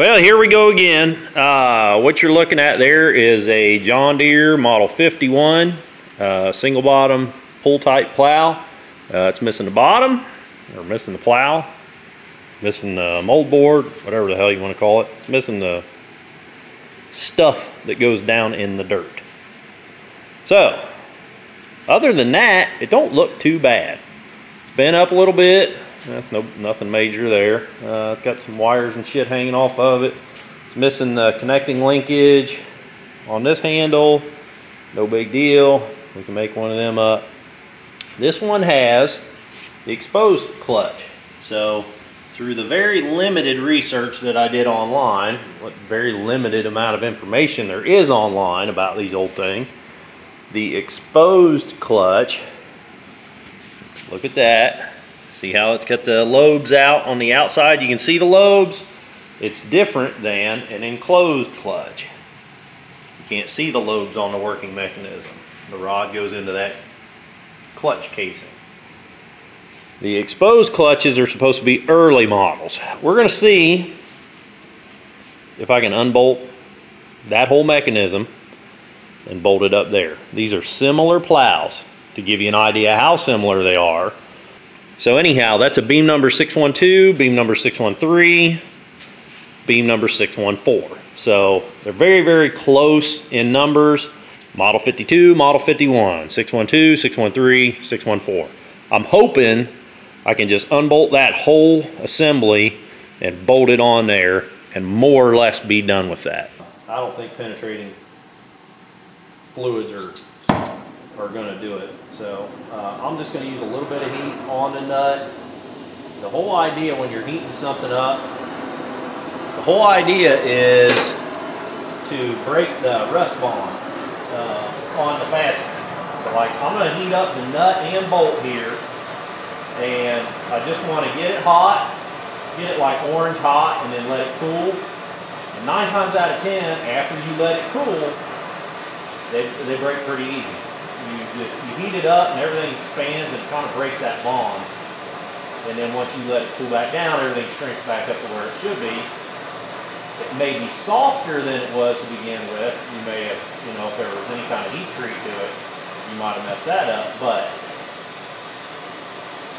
Well, here we go again. Uh, what you're looking at there is a John Deere Model 51 uh, single bottom pull type plow. Uh, it's missing the bottom, or missing the plow, missing the mold board, whatever the hell you want to call it. It's missing the stuff that goes down in the dirt. So, other than that, it don't look too bad. It's been up a little bit. That's no nothing major there. Uh, it's got some wires and shit hanging off of it. It's missing the connecting linkage on this handle. No big deal. We can make one of them up. This one has the exposed clutch. So through the very limited research that I did online, what very limited amount of information there is online about these old things, the exposed clutch, look at that. See how it's got the lobes out on the outside? You can see the lobes. It's different than an enclosed clutch. You can't see the lobes on the working mechanism. The rod goes into that clutch casing. The exposed clutches are supposed to be early models. We're going to see if I can unbolt that whole mechanism and bolt it up there. These are similar plows to give you an idea how similar they are. So anyhow, that's a beam number 612, beam number 613, beam number 614. So they're very, very close in numbers. Model 52, Model 51, 612, 613, 614. I'm hoping I can just unbolt that whole assembly and bolt it on there and more or less be done with that. I don't think penetrating fluids are, are gonna do it. So uh, I'm just gonna use a little bit of heat on the nut. The whole idea when you're heating something up, the whole idea is to break the rust bond uh, on the fastener. So like I'm gonna heat up the nut and bolt here and I just want to get it hot, get it like orange hot, and then let it cool. And nine times out of ten, after you let it cool, they, they break pretty easy. You just you heat it up and everything expands and kind of breaks that bond. And then once you let it cool back down, everything shrinks back up to where it should be. It may be softer than it was to begin with. You may have, you know, if there was any kind of heat treat to it, you might have messed that up. But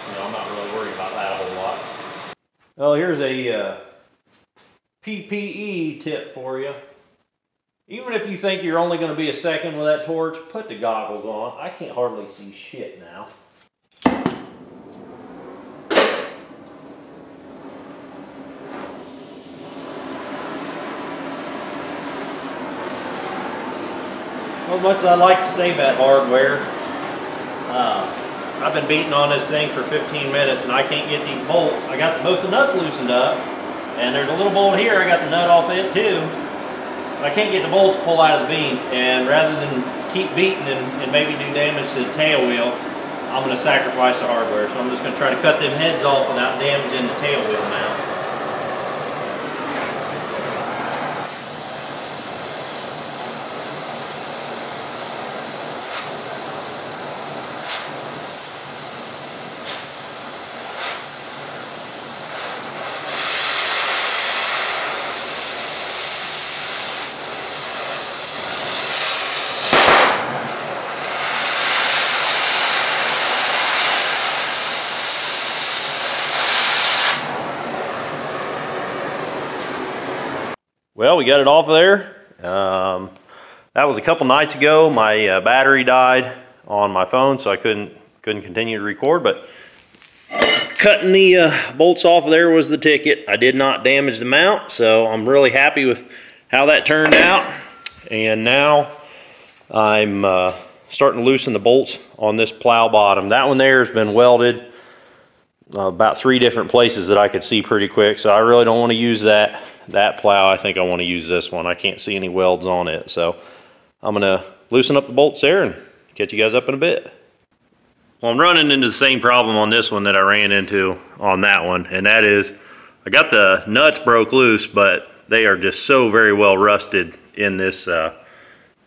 you know, I'm not really worried about that a whole lot. Well, here's a uh, PPE tip for you. Even if you think you're only going to be a second with that torch, put the goggles on. I can't hardly see shit now. As much I'd like to save that hardware, uh, I've been beating on this thing for 15 minutes and I can't get these bolts. I got both the nuts loosened up and there's a little bolt here. I got the nut off it too. I can't get the bolts pulled out of the beam. And rather than keep beating and, and maybe do damage to the tail wheel, I'm going to sacrifice the hardware. So I'm just going to try to cut them heads off without damaging the tail wheel mount. Well, we got it off of there. Um, that was a couple nights ago. My uh, battery died on my phone, so I couldn't couldn't continue to record. But cutting the uh, bolts off of there was the ticket. I did not damage the mount, so I'm really happy with how that turned out. And now I'm uh, starting to loosen the bolts on this plow bottom. That one there has been welded uh, about three different places that I could see pretty quick, so I really don't want to use that that plow, I think I want to use this one. I can't see any welds on it. So I'm going to loosen up the bolts there and catch you guys up in a bit. Well, I'm running into the same problem on this one that I ran into on that one. And that is I got the nuts broke loose, but they are just so very well rusted in this, uh,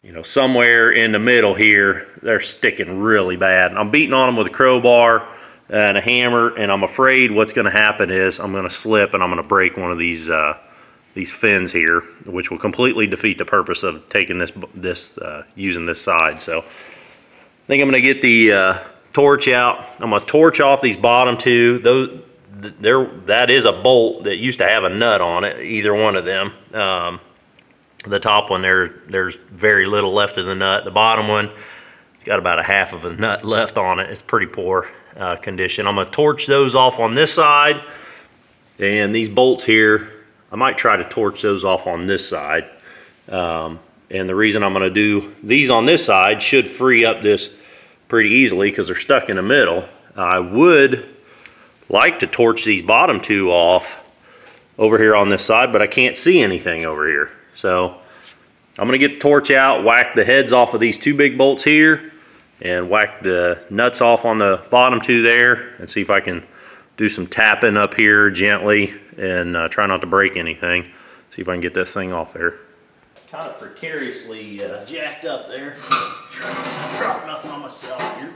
you know, somewhere in the middle here. They're sticking really bad. I'm beating on them with a crowbar and a hammer and I'm afraid what's going to happen is I'm going to slip and I'm going to break one of these uh, these fins here, which will completely defeat the purpose of taking this, this uh, using this side. So I think I'm gonna get the uh, torch out. I'm gonna torch off these bottom two. Those, there, that is a bolt that used to have a nut on it, either one of them. Um, the top one there, there's very little left of the nut. The bottom one, it's got about a half of a nut left on it. It's pretty poor uh, condition. I'm gonna torch those off on this side. And these bolts here, I might try to torch those off on this side. Um, and the reason I'm gonna do these on this side should free up this pretty easily because they're stuck in the middle. I would like to torch these bottom two off over here on this side, but I can't see anything over here. So I'm gonna get the torch out, whack the heads off of these two big bolts here, and whack the nuts off on the bottom two there, and see if I can do some tapping up here gently and uh, try not to break anything. See if I can get this thing off there. Kind of precariously uh, jacked up there. Drop nothing on myself here.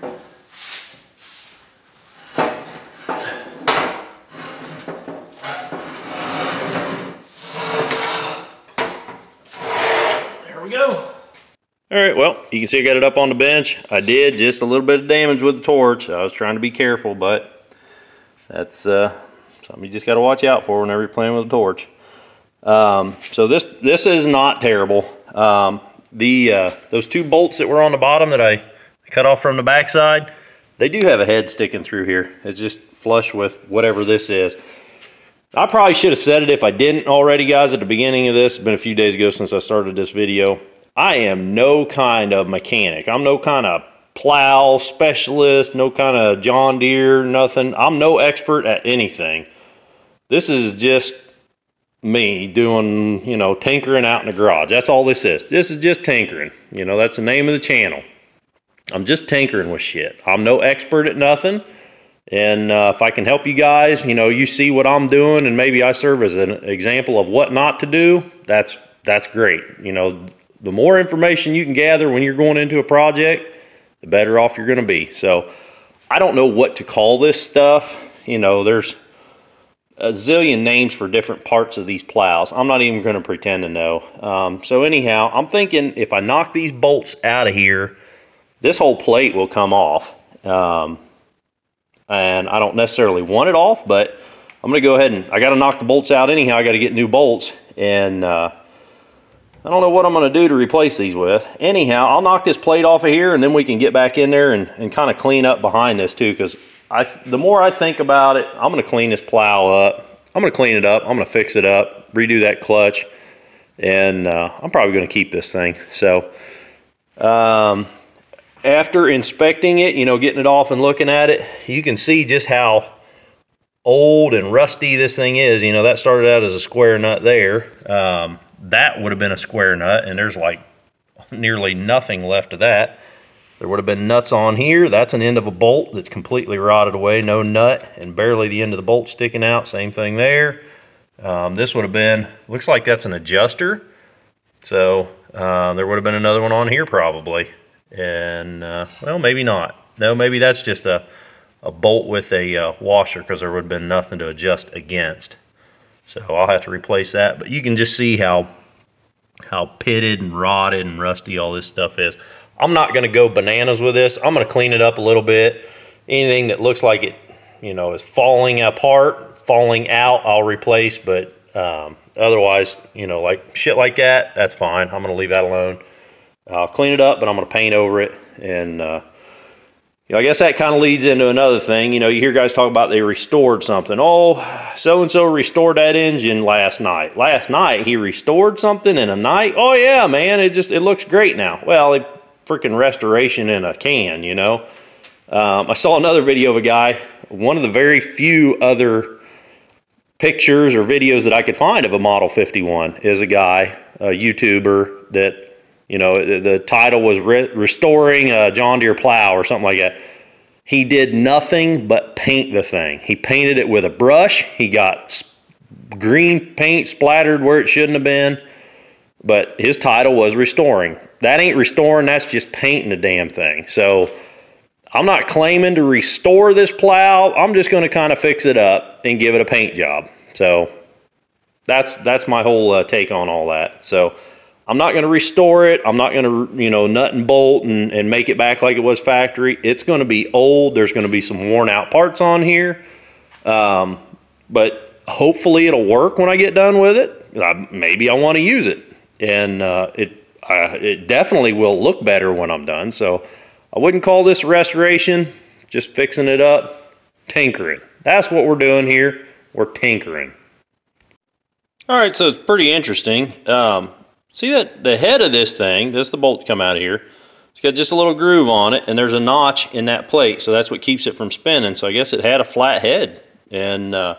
There we go. All right, well, you can see I got it up on the bench. I did just a little bit of damage with the torch. I was trying to be careful, but that's uh, something you just got to watch out for whenever you're playing with a torch. Um, so this this is not terrible. Um, the uh, those two bolts that were on the bottom that I cut off from the backside, they do have a head sticking through here. It's just flush with whatever this is. I probably should have said it if I didn't already, guys, at the beginning of this. It's been a few days ago since I started this video. I am no kind of mechanic. I'm no kind of plow specialist, no kind of John Deere, nothing. I'm no expert at anything. This is just me doing, you know, tinkering out in the garage. That's all this is. This is just tinkering. You know, that's the name of the channel. I'm just tinkering with shit. I'm no expert at nothing. And uh, if I can help you guys, you know, you see what I'm doing and maybe I serve as an example of what not to do, that's that's great. You know, the more information you can gather when you're going into a project, the better off you're going to be. So I don't know what to call this stuff. You know, there's a zillion names for different parts of these plows. I'm not even going to pretend to know. Um, so anyhow, I'm thinking if I knock these bolts out of here, this whole plate will come off. Um, and I don't necessarily want it off, but I'm going to go ahead and I got to knock the bolts out anyhow. I got to get new bolts and uh, I don't know what I'm going to do to replace these with. Anyhow, I'll knock this plate off of here and then we can get back in there and, and kind of clean up behind this too because I, the more I think about it, I'm going to clean this plow up. I'm going to clean it up. I'm going to fix it up, redo that clutch, and uh, I'm probably going to keep this thing. So um, after inspecting it, you know, getting it off and looking at it, you can see just how old and rusty this thing is. You know, that started out as a square nut there. Um, that would have been a square nut, and there's like nearly nothing left of that. There would have been nuts on here. That's an end of a bolt that's completely rotted away, no nut, and barely the end of the bolt sticking out. Same thing there. Um, this would have been, looks like that's an adjuster. So uh, there would have been another one on here probably. And, uh, well, maybe not. No, maybe that's just a, a bolt with a uh, washer because there would have been nothing to adjust against. So I'll have to replace that. But you can just see how how pitted and rotted and rusty all this stuff is. I'm not going to go bananas with this. I'm going to clean it up a little bit. Anything that looks like it, you know, is falling apart, falling out, I'll replace. But um, otherwise, you know, like shit like that, that's fine. I'm going to leave that alone. I'll clean it up, but I'm going to paint over it. And uh, you know, I guess that kind of leads into another thing. You know, you hear guys talk about they restored something. Oh, so and so restored that engine last night. Last night he restored something in a night. Oh yeah, man, it just it looks great now. Well, it freaking restoration in a can, you know. Um, I saw another video of a guy, one of the very few other pictures or videos that I could find of a Model 51 is a guy, a YouTuber that, you know, the, the title was re Restoring a John Deere Plow or something like that. He did nothing but paint the thing. He painted it with a brush. He got green paint splattered where it shouldn't have been but his title was restoring. That ain't restoring, that's just painting the damn thing. So I'm not claiming to restore this plow. I'm just going to kind of fix it up and give it a paint job. So that's that's my whole uh, take on all that. So I'm not going to restore it. I'm not going to you know nut and bolt and, and make it back like it was factory. It's going to be old. There's going to be some worn out parts on here, um, but hopefully it'll work when I get done with it. I, maybe I want to use it, and uh, it it definitely will look better when I'm done. So I wouldn't call this restoration. Just fixing it up, tinkering. That's what we're doing here. We're tinkering. All right, so it's pretty interesting. Um, see that the head of this thing, this the bolt come out of here. It's got just a little groove on it, and there's a notch in that plate, so that's what keeps it from spinning. So I guess it had a flat head. And uh,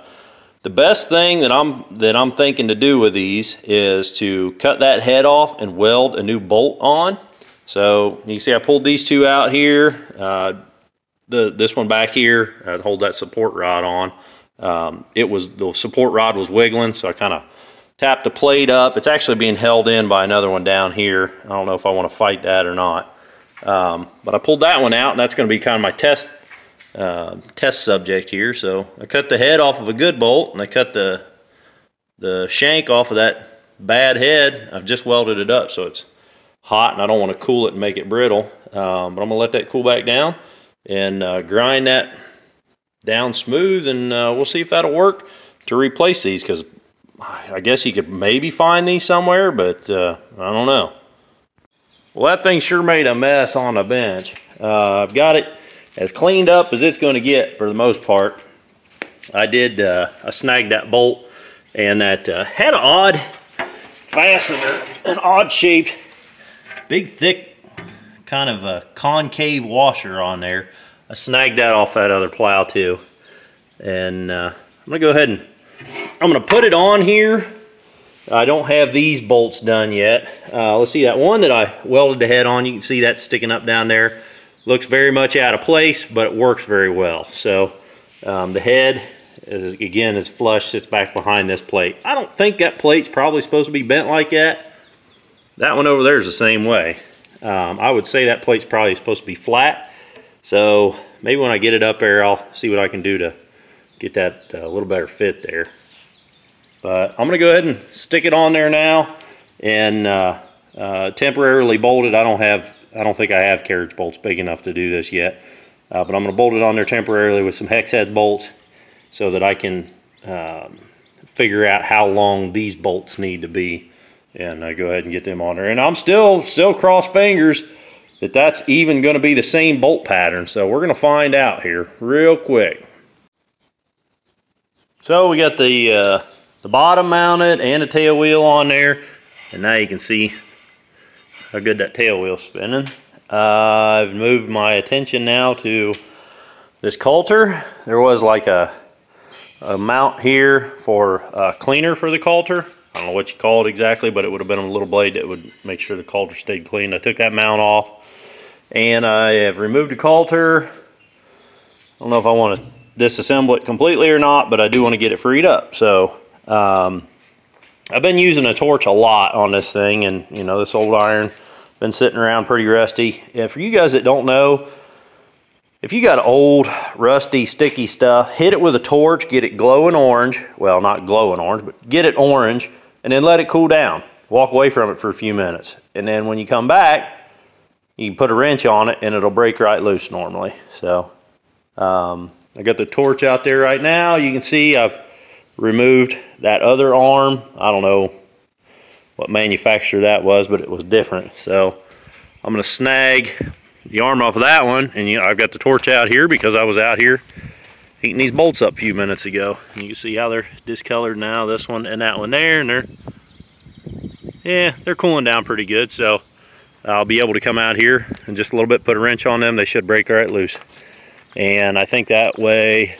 the best thing that I'm that I'm thinking to do with these is to cut that head off and weld a new bolt on. So you can see I pulled these two out here. Uh, the this one back here, I'd hold that support rod on. Um, it was the support rod was wiggling, so I kind of tapped the plate up. It's actually being held in by another one down here. I don't know if I want to fight that or not. Um, but I pulled that one out, and that's going to be kind of my test uh, test subject here. So I cut the head off of a good bolt, and I cut the the shank off of that bad head. I've just welded it up, so it's hot, and I don't want to cool it and make it brittle. Um, but I'm going to let that cool back down and uh, grind that down smooth, and uh, we'll see if that'll work to replace these because I guess you could maybe find these somewhere, but uh, I don't know. Well, that thing sure made a mess on the bench. Uh, I've got it as cleaned up as it's going to get for the most part. I did, uh, I snagged that bolt and that uh, had an odd fastener, an odd shaped, big thick kind of a concave washer on there. I snagged that off that other plow too. And uh, I'm gonna go ahead and I'm gonna put it on here. I don't have these bolts done yet. Uh, let's see that one that I welded the head on. You can see that sticking up down there. Looks very much out of place, but it works very well. So um, the head, is, again, is flush, sits back behind this plate. I don't think that plate's probably supposed to be bent like that. That one over there is the same way. Um, I would say that plate's probably supposed to be flat. So maybe when I get it up there, I'll see what I can do to get that a uh, little better fit there. But I'm gonna go ahead and stick it on there now and uh, uh, temporarily bolt it. I don't have, I don't think I have carriage bolts big enough to do this yet. Uh, but I'm gonna bolt it on there temporarily with some hex head bolts so that I can um, figure out how long these bolts need to be and uh, go ahead and get them on there. And I'm still, still cross fingers that that's even gonna be the same bolt pattern. So we're gonna find out here real quick. So we got the uh, the bottom mounted and the tail wheel on there. And now you can see how good that tail wheel's spinning. Uh, I've moved my attention now to this coulter. There was like a, a mount here for a cleaner for the coulter. I don't know what you call it exactly, but it would have been a little blade that would make sure the coulter stayed clean. I took that mount off and I have removed the coulter. I don't know if I want to disassemble it completely or not, but I do want to get it freed up. So um, I've been using a torch a lot on this thing, and you know this old iron been sitting around pretty rusty. And for you guys that don't know, if you got old, rusty, sticky stuff, hit it with a torch, get it glowing orange. Well, not glowing orange, but get it orange, and then let it cool down. Walk away from it for a few minutes. And then when you come back, you can put a wrench on it and it'll break right loose normally. So um, I got the torch out there right now. You can see I've removed that other arm. I don't know what manufacturer that was, but it was different. So I'm gonna snag the arm off of that one. And you know, I've got the torch out here because I was out here heating these bolts up a few minutes ago. And you can see how they're discolored now, this one and that one there. And they're, yeah, they're cooling down pretty good. So I'll be able to come out here and just a little bit put a wrench on them. They should break right loose. And I think that way,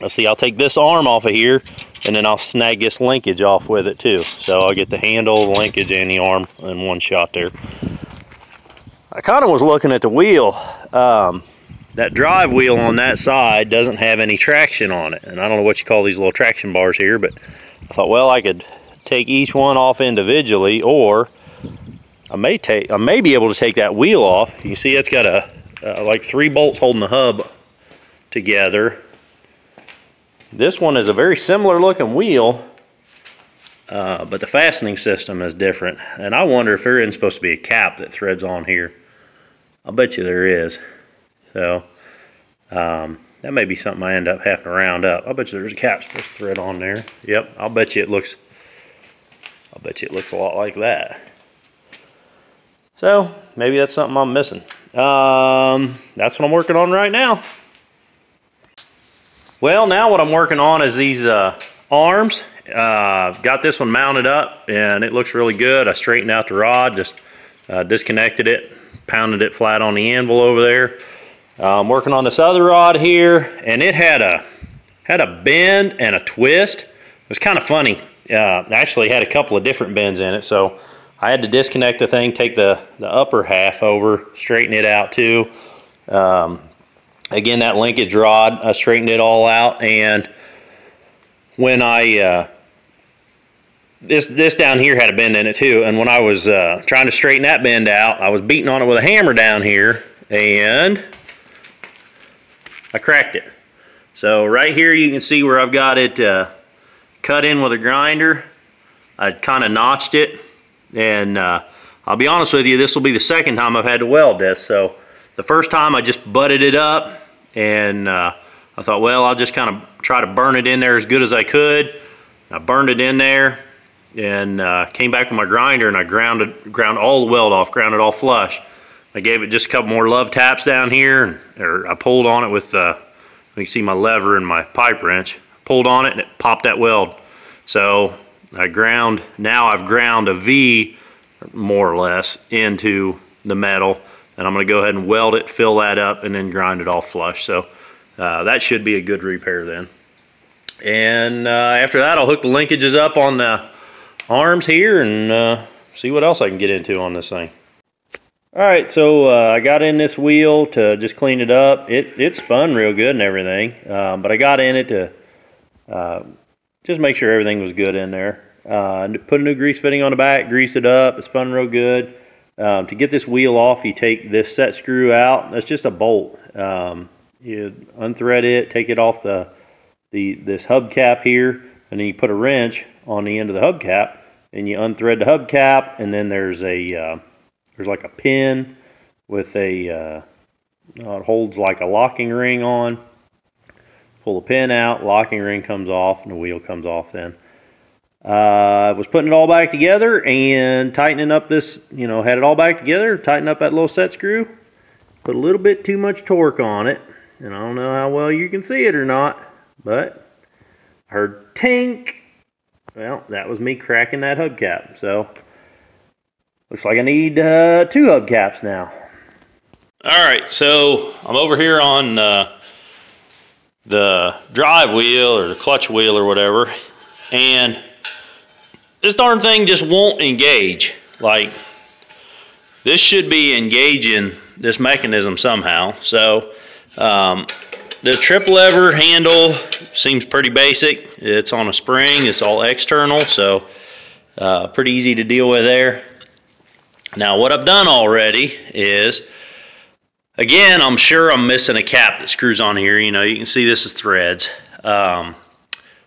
let's see, I'll take this arm off of here and then I'll snag this linkage off with it too. So I'll get the handle, the linkage, and the arm in one shot there. I kind of was looking at the wheel. Um, that drive wheel on that side doesn't have any traction on it. And I don't know what you call these little traction bars here, but I thought, well, I could take each one off individually or I may take, I may be able to take that wheel off. You see it's got a, uh, like three bolts holding the hub together. This one is a very similar looking wheel, uh, but the fastening system is different. And I wonder if there isn't supposed to be a cap that threads on here. I'll bet you there is. So um, that may be something I end up having to round up. I'll bet you there's a cap supposed to thread on there. Yep, I'll bet you it looks, I'll bet you it looks a lot like that. So maybe that's something I'm missing. Um, that's what I'm working on right now. Well, now what I'm working on is these uh, arms. Uh, got this one mounted up and it looks really good. I straightened out the rod, just uh, disconnected it, pounded it flat on the anvil over there. Uh, I'm working on this other rod here and it had a had a bend and a twist. It was kind of funny. Uh, actually had a couple of different bends in it. So I had to disconnect the thing, take the, the upper half over, straighten it out too. Um, again, that linkage rod, I straightened it all out and when I uh, this this down here had a bend in it too and when I was uh, trying to straighten that bend out I was beating on it with a hammer down here and I cracked it. So right here you can see where I've got it uh, cut in with a grinder. I kind of notched it and uh, I'll be honest with you this will be the second time I've had to weld this so the first time I just butted it up and uh, I thought well I'll just kind of try to burn it in there as good as I could I burned it in there and uh, came back with my grinder and I ground it, ground all the weld off, ground it all flush. I gave it just a couple more love taps down here, and, or I pulled on it with, uh, you can see my lever and my pipe wrench. Pulled on it and it popped that weld. So I ground, now I've ground a V, more or less, into the metal, and I'm gonna go ahead and weld it, fill that up, and then grind it all flush. So uh, that should be a good repair then. And uh, after that, I'll hook the linkages up on the arms here and uh, see what else I can get into on this thing. All right, so uh, I got in this wheel to just clean it up. It, it spun real good and everything, um, but I got in it to uh, just make sure everything was good in there. Uh, put a new grease fitting on the back, grease it up, it spun real good. Um, to get this wheel off, you take this set screw out. That's just a bolt. Um, you unthread it, take it off the, the this hubcap here, and then you put a wrench on the end of the hubcap and you unthread the hubcap and then there's a uh, there's like a pin with a uh, it holds like a locking ring on pull the pin out locking ring comes off and the wheel comes off then uh, I was putting it all back together and tightening up this you know had it all back together tighten up that little set screw put a little bit too much torque on it and I don't know how well you can see it or not but heard tink well, that was me cracking that hubcap. So, looks like I need uh, two hubcaps now. All right, so I'm over here on uh, the drive wheel or the clutch wheel or whatever, and this darn thing just won't engage. Like, this should be engaging this mechanism somehow. So, um, the trip lever handle seems pretty basic. It's on a spring, it's all external, so uh, pretty easy to deal with there. Now what I've done already is, again, I'm sure I'm missing a cap that screws on here. You know, you can see this is threads. Um,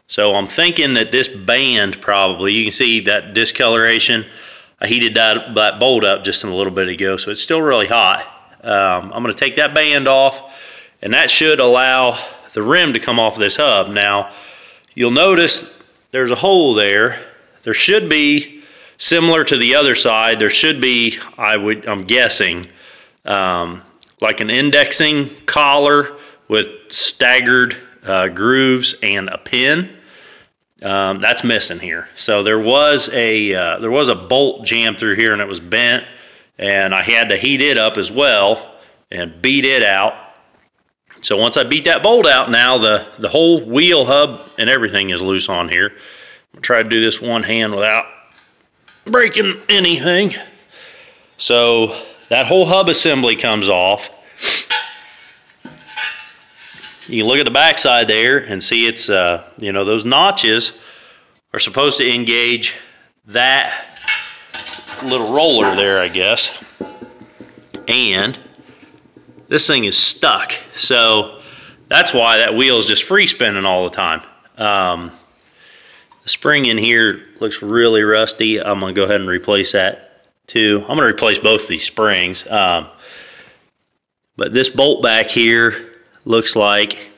so I'm thinking that this band probably, you can see that discoloration. I heated that, that bolt up just a little bit ago, so it's still really hot. Um, I'm gonna take that band off and that should allow the rim to come off this hub. Now, you'll notice there's a hole there. There should be, similar to the other side, there should be, I would, I'm guessing, um, like an indexing collar with staggered uh, grooves and a pin. Um, that's missing here. So there was a uh, there was a bolt jammed through here and it was bent, and I had to heat it up as well and beat it out so once I beat that bolt out, now the, the whole wheel hub and everything is loose on here. I'm try to do this one hand without breaking anything. So that whole hub assembly comes off. You look at the backside there and see it's, uh, you know, those notches are supposed to engage that little roller there, I guess. And this thing is stuck. So that's why that wheel is just free spinning all the time. Um, The spring in here looks really rusty. I'm gonna go ahead and replace that too. I'm gonna replace both these springs. Um, but this bolt back here looks like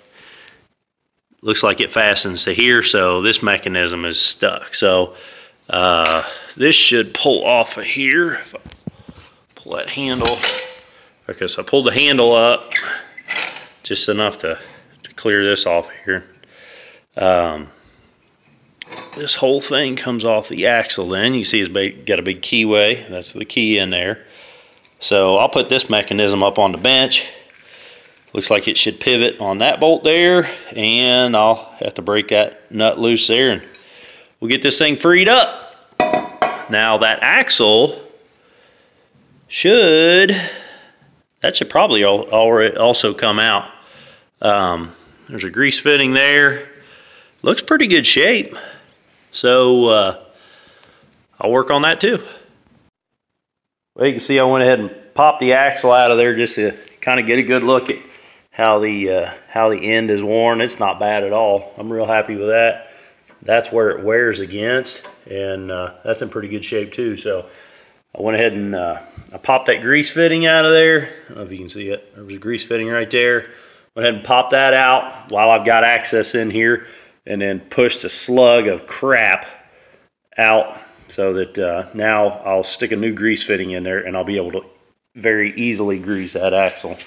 looks like it fastens to here, so this mechanism is stuck. So uh, this should pull off of here. If I pull that handle, okay, so I pulled the handle up just enough to, to clear this off here. Um, this whole thing comes off the axle then. You see it's got a big keyway. That's the key in there. So I'll put this mechanism up on the bench. Looks like it should pivot on that bolt there. And I'll have to break that nut loose there and we'll get this thing freed up. Now that axle should, that should probably also come out. Um, there's a grease fitting there. Looks pretty good shape. So uh, I'll work on that too. Well, you can see I went ahead and popped the axle out of there just to kind of get a good look at how the uh, how the end is worn. It's not bad at all. I'm real happy with that. That's where it wears against, and uh, that's in pretty good shape too. So I went ahead and uh, I popped that grease fitting out of there. I don't know if you can see it. There was a grease fitting right there. Went ahead and popped that out while I've got access in here and then pushed a slug of crap out so that uh, now I'll stick a new grease fitting in there and I'll be able to very easily grease that axle.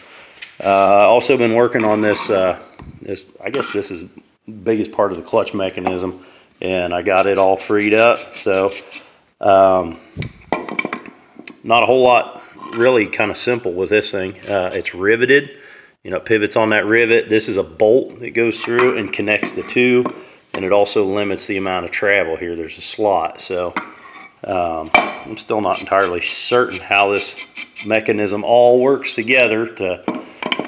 Uh, also been working on this, uh, this, I guess this is biggest part of the clutch mechanism and I got it all freed up. So um, not a whole lot really kind of simple with this thing. Uh, it's riveted you know, pivots on that rivet. This is a bolt that goes through and connects the two, and it also limits the amount of travel here. There's a slot, so um, I'm still not entirely certain how this mechanism all works together to,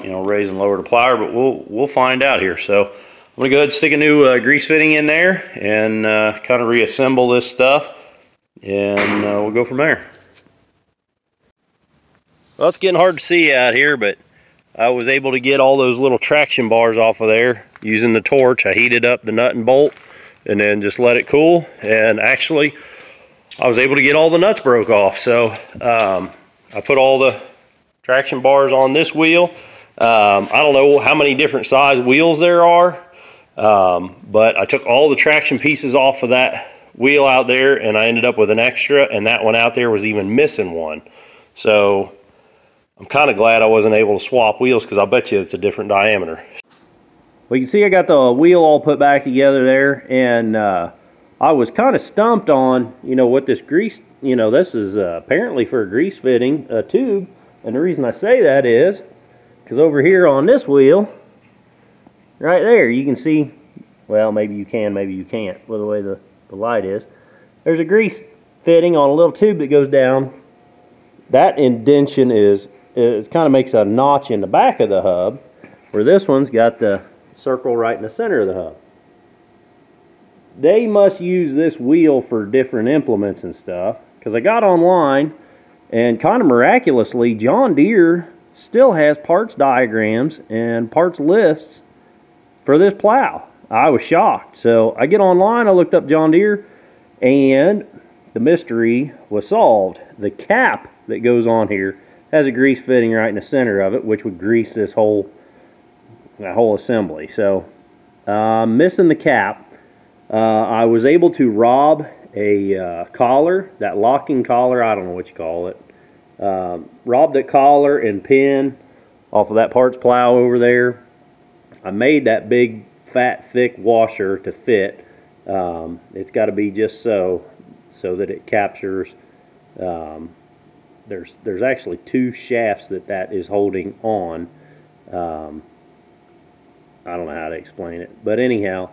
you know, raise and lower the plier, but we'll we'll find out here. So I'm gonna go ahead and stick a new uh, grease fitting in there and uh, kind of reassemble this stuff, and uh, we'll go from there. Well, it's getting hard to see out here, but I was able to get all those little traction bars off of there using the torch. I heated up the nut and bolt and then just let it cool. And actually, I was able to get all the nuts broke off. So um, I put all the traction bars on this wheel. Um, I don't know how many different size wheels there are, um, but I took all the traction pieces off of that wheel out there and I ended up with an extra and that one out there was even missing one. So I'm kind of glad I wasn't able to swap wheels because I bet you it's a different diameter. Well, you can see I got the wheel all put back together there, and uh, I was kind of stumped on, you know, what this grease, you know, this is uh, apparently for a grease fitting a tube, and the reason I say that is because over here on this wheel, right there, you can see, well, maybe you can, maybe you can't, with the way the, the light is. There's a grease fitting on a little tube that goes down. That indention is it kind of makes a notch in the back of the hub, where this one's got the circle right in the center of the hub. They must use this wheel for different implements and stuff, because I got online, and kind of miraculously, John Deere still has parts diagrams and parts lists for this plow. I was shocked. So I get online, I looked up John Deere, and the mystery was solved. The cap that goes on here has a grease fitting right in the center of it, which would grease this whole that whole assembly. So, uh, missing the cap, uh, I was able to rob a uh, collar, that locking collar, I don't know what you call it. Uh, robbed that collar and pin off of that parts plow over there. I made that big, fat, thick washer to fit. Um, it's got to be just so, so that it captures um, there's there's actually two shafts that that is holding on. Um, I don't know how to explain it, but anyhow,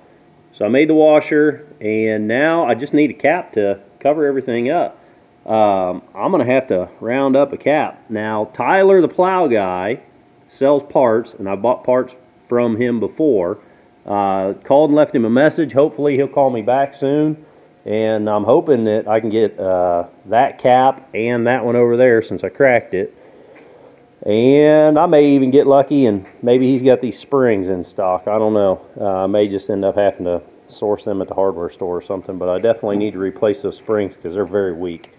so I made the washer, and now I just need a cap to cover everything up. Um, I'm gonna have to round up a cap. Now Tyler, the plow guy, sells parts, and I bought parts from him before. Uh, called and left him a message. Hopefully he'll call me back soon and I'm hoping that I can get uh, that cap and that one over there since I cracked it and I may even get lucky and maybe he's got these springs in stock I don't know uh, I may just end up having to source them at the hardware store or something, but I definitely need to replace those springs because they're very weak.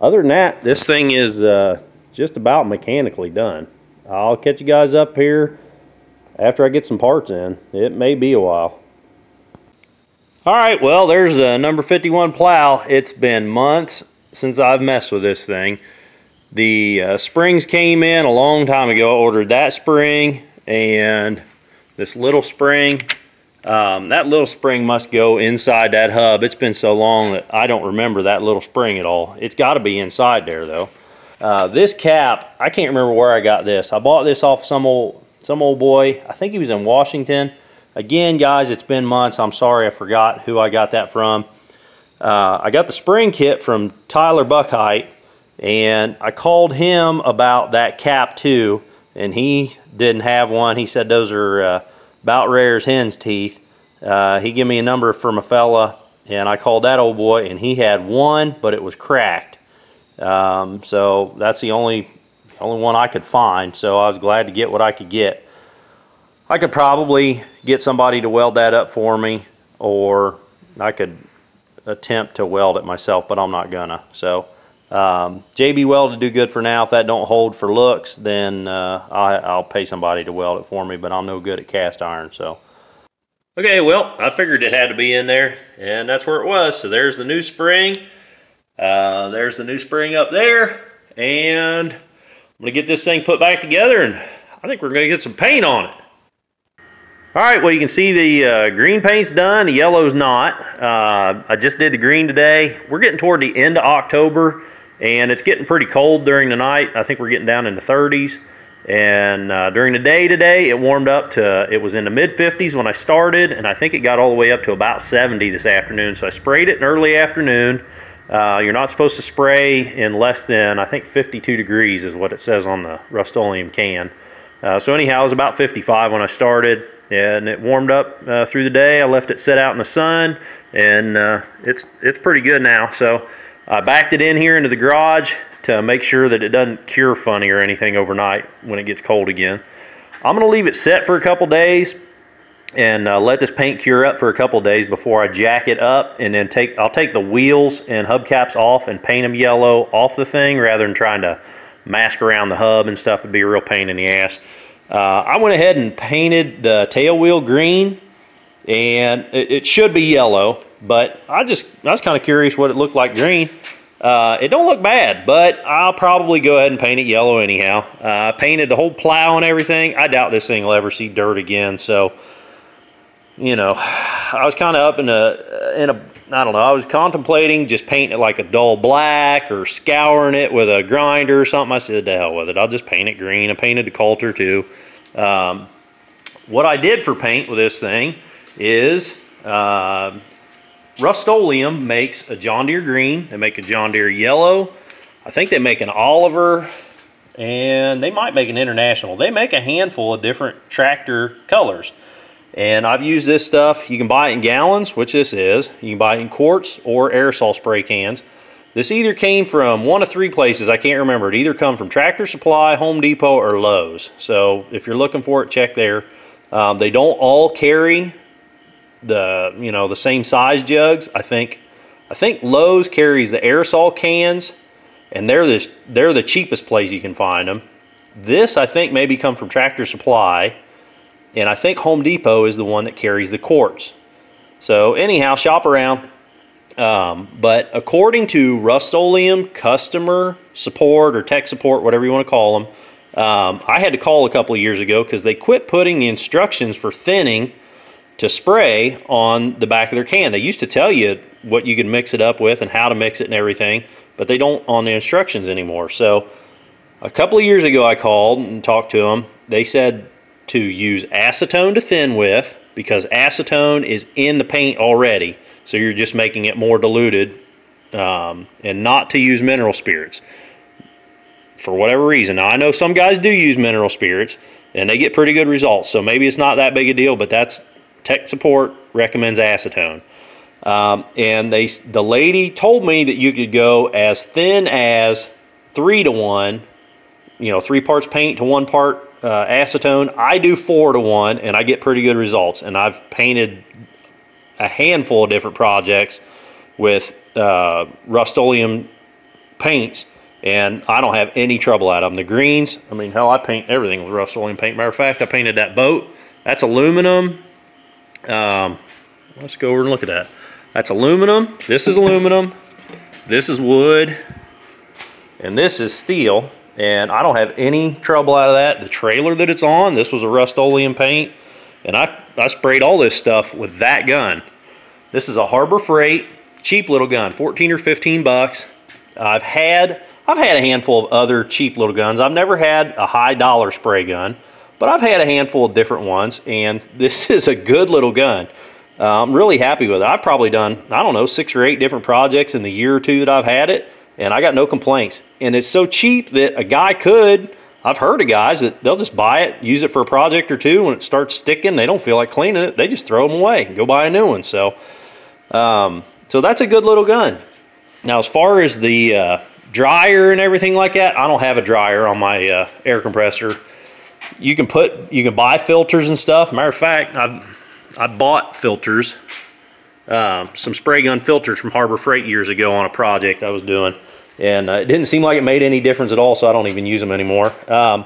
Other than that, this thing is uh, just about mechanically done. I'll catch you guys up here after I get some parts in. It may be a while. All right, well, there's a number 51 plow. It's been months since I've messed with this thing. The uh, springs came in a long time ago. I ordered that spring and this little spring. Um, that little spring must go inside that hub. It's been so long that I don't remember that little spring at all. It's got to be inside there though. Uh, this cap, I can't remember where I got this. I bought this off some old some old boy. I think he was in Washington. Again, guys, it's been months. I'm sorry I forgot who I got that from. Uh, I got the spring kit from Tyler Buckheit, and I called him about that cap too, and he didn't have one. He said those are uh, about rare as hen's teeth. Uh, he gave me a number from a fella, and I called that old boy, and he had one, but it was cracked. Um, so that's the only only one I could find. So I was glad to get what I could get. I could probably get somebody to weld that up for me or I could attempt to weld it myself, but I'm not gonna. So um, JB Weld to do good for now. If that don't hold for looks, then uh, I, will pay somebody to weld it for me, but I'm no good at cast iron. So. Okay, well, I figured it had to be in there, and that's where it was. So there's the new spring. Uh, there's the new spring up there, and I'm gonna get this thing put back together, and I think we're gonna get some paint on it. All right, well, you can see the uh, green paint's done, the yellow's not. Uh, I just did the green today. We're getting toward the end of October, and it's getting pretty cold during the night. I think we're getting down in the 30s. And uh, during the day today, it warmed up to, it was in the mid 50s when I started, and I think it got all the way up to about 70 this afternoon. So I sprayed it in early afternoon. Uh, you're not supposed to spray in less than, I think 52 degrees is what it says on the Rust-Oleum can. Uh, so anyhow, it was about 55 when I started and it warmed up uh, through the day. I left it set out in the sun, and uh, it's it's pretty good now. So I backed it in here into the garage to make sure that it doesn't cure funny or anything overnight when it gets cold again. I'm going to leave it set for a couple days and uh, let this paint cure up for a couple days before I jack it up and then take I'll take the wheels and hubcaps off and paint them yellow off the thing rather than trying to mask around the hub and stuff. It'd be a real pain in the ass. Uh, I went ahead and painted the tail wheel green and it, it should be yellow, but I just, I was kind of curious what it looked like green. Uh, it don't look bad, but I'll probably go ahead and paint it yellow anyhow. Uh, I painted the whole plow and everything. I doubt this thing will ever see dirt again. So, you know, I was kind of up in a, in a I don't know, I was contemplating just painting it like a dull black or scouring it with a grinder or something. I said, to hell with it. I'll just paint it green. I painted the Coulter too. Um, what I did for paint with this thing is uh, Rust-Oleum makes a John Deere green. They make a John Deere yellow. I think they make an Oliver and they might make an International. They make a handful of different tractor colors. And I've used this stuff. You can buy it in gallons, which this is. You can buy it in quarts or aerosol spray cans. This either came from one of three places. I can't remember. It either come from Tractor Supply, Home Depot, or Lowe's. So if you're looking for it, check there. Um, they don't all carry the you know the same size jugs. I think I think Lowe's carries the aerosol cans, and they're this they're the cheapest place you can find them. This I think maybe come from Tractor Supply and I think Home Depot is the one that carries the quarts. So anyhow, shop around. Um, but according to Rust-Oleum customer support or tech support, whatever you want to call them, um, I had to call a couple of years ago because they quit putting the instructions for thinning to spray on the back of their can. They used to tell you what you could mix it up with and how to mix it and everything, but they don't on the instructions anymore. So a couple of years ago I called and talked to them. They said to use acetone to thin with because acetone is in the paint already. So you're just making it more diluted um, and not to use mineral spirits for whatever reason. Now I know some guys do use mineral spirits and they get pretty good results. So maybe it's not that big a deal, but that's tech support recommends acetone. Um, and they, the lady told me that you could go as thin as three to one, you know, three parts paint to one part uh, acetone. I do four to one, and I get pretty good results. And I've painted a handful of different projects with uh, Rust-Oleum paints and I don't have any trouble at them. The greens, I mean, hell, I paint everything with Rust-Oleum paint. Matter of fact, I painted that boat. That's aluminum. Um, let's go over and look at that. That's aluminum. This is aluminum. This is wood. And this is steel. And I don't have any trouble out of that. The trailer that it's on, this was a Rust-Oleum paint. And I, I sprayed all this stuff with that gun. This is a Harbor Freight, cheap little gun, 14 or 15 bucks. I've had I've had a handful of other cheap little guns. I've never had a high dollar spray gun, but I've had a handful of different ones, and this is a good little gun. Uh, I'm really happy with it. I've probably done, I don't know, six or eight different projects in the year or two that I've had it, and I got no complaints. And it's so cheap that a guy could, I've heard of guys that they'll just buy it, use it for a project or two. When it starts sticking, they don't feel like cleaning it. They just throw them away and go buy a new one. So, um, so that's a good little gun. Now, as far as the uh, dryer and everything like that, I don't have a dryer on my uh, air compressor. You can put, you can buy filters and stuff. Matter of fact, I've I bought filters, um, some spray gun filters from Harbor Freight years ago on a project I was doing. And uh, it didn't seem like it made any difference at all, so I don't even use them anymore. Um,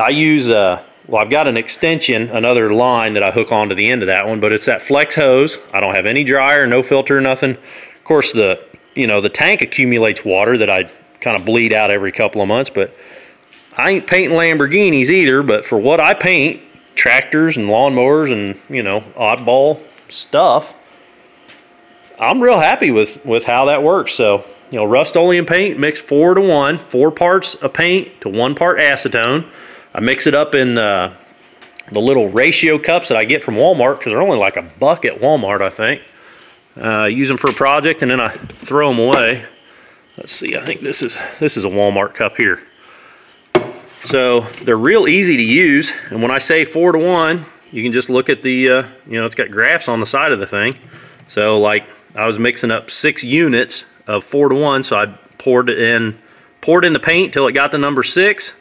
I use, uh, well, I've got an extension, another line that I hook onto the end of that one, but it's that flex hose. I don't have any dryer, no filter, nothing. Of course, the, you know, the tank accumulates water that I kind of bleed out every couple of months, but I ain't painting Lamborghinis either, but for what I paint, tractors and lawnmowers and you know oddball stuff i'm real happy with with how that works. So you know rust-oleum paint mixed four to one four parts of paint to one part acetone. I mix it up in the, the little ratio cups that i get from walmart because they're only like a buck at walmart i think. Uh, use them for a project and then i throw them away. Let's see i think this is this is a walmart cup here so they're real easy to use. And when I say four to one, you can just look at the, uh, you know, it's got graphs on the side of the thing. So like I was mixing up six units of four to one. So I poured it in, poured in the paint till it got to number six.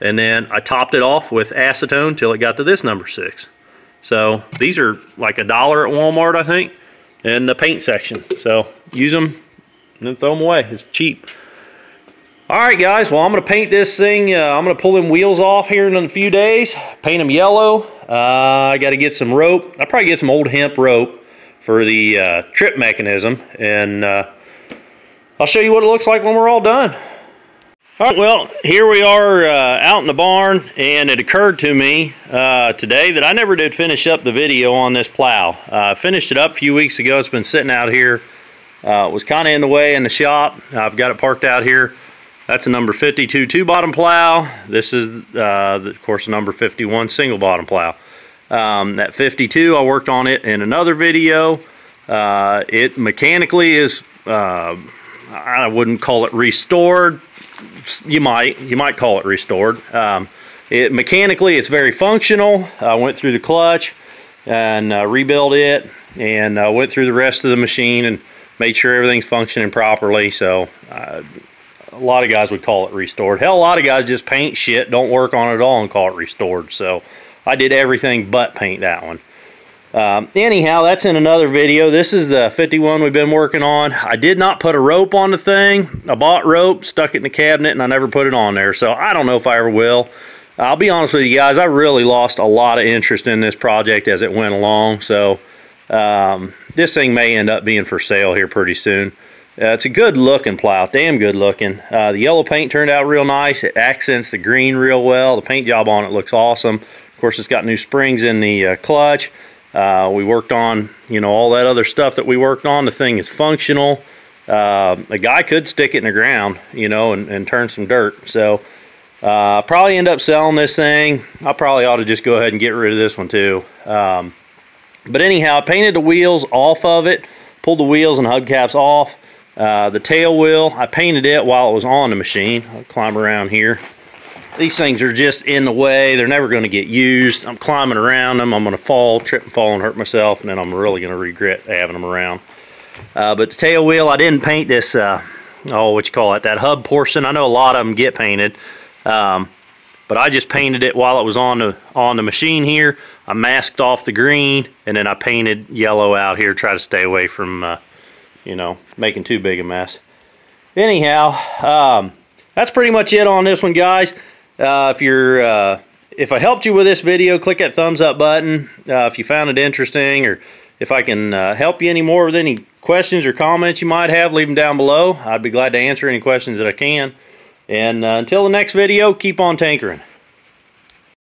And then I topped it off with acetone till it got to this number six. So these are like a dollar at Walmart, I think, in the paint section. So use them and then throw them away. It's cheap. All right, guys. Well, I'm going to paint this thing. Uh, I'm going to pull them wheels off here in a few days. Paint them yellow. Uh, I got to get some rope. I'll probably get some old hemp rope for the uh, trip mechanism. And uh, I'll show you what it looks like when we're all done. All right, well, here we are uh, out in the barn. And it occurred to me uh, today that I never did finish up the video on this plow. I finished it up a few weeks ago. It's been sitting out here. it was kind of in the way in the shop. I've got it parked out here. That's a number 52 two bottom plow. This is, uh, of course, a number 51 single bottom plow. Um, that 52, I worked on it in another video. Uh, it mechanically is, uh, I wouldn't call it restored. You might, you might call it restored. Um, it mechanically, it's very functional. I went through the clutch and uh, rebuilt it and uh, went through the rest of the machine and made sure everything's functioning properly. So uh, a lot of guys would call it restored. Hell, a lot of guys just paint shit, don't work on it at all and call it restored. So I did everything but paint that one. Um, anyhow, that's in another video. This is the 51 we've been working on. I did not put a rope on the thing. I bought rope, stuck it in the cabinet, and I never put it on there. So I don't know if I ever will. I'll be honest with you guys, I really lost a lot of interest in this project as it went along. So um, this thing may end up being for sale here pretty soon. Uh, it's a good looking plow, damn good looking. Uh, the yellow paint turned out real nice. It accents the green real well. The paint job on it looks awesome. Of course, it's got new springs in the uh, clutch. Uh, we worked on, you know, all that other stuff that we worked on. The thing is functional. Uh, a guy could stick it in the ground, you know, and, and turn some dirt. So uh, probably end up selling this thing. I probably ought to just go ahead and get rid of this one too. Um, but anyhow, I painted the wheels off of it, pulled the wheels and hubcaps off. Uh, the tail wheel, I painted it while it was on the machine. I'll climb around here. These things are just in the way. They're never going to get used. I'm climbing around them. I'm going to fall, trip and fall and hurt myself, and then I'm really going to regret having them around. Uh, but the tail wheel, I didn't paint this, uh, oh, what you call it, that hub portion. I know a lot of them get painted. Um, but I just painted it while it was on the on the machine here. I masked off the green and then I painted yellow out here. Try to stay away from, uh, you know, making too big a mess. Anyhow, um, that's pretty much it on this one, guys. Uh, if you're uh, if I helped you with this video, click that thumbs up button. Uh, if you found it interesting or if I can uh, help you any more with any questions or comments you might have, leave them down below. I'd be glad to answer any questions that I can. And uh, until the next video, keep on tinkering.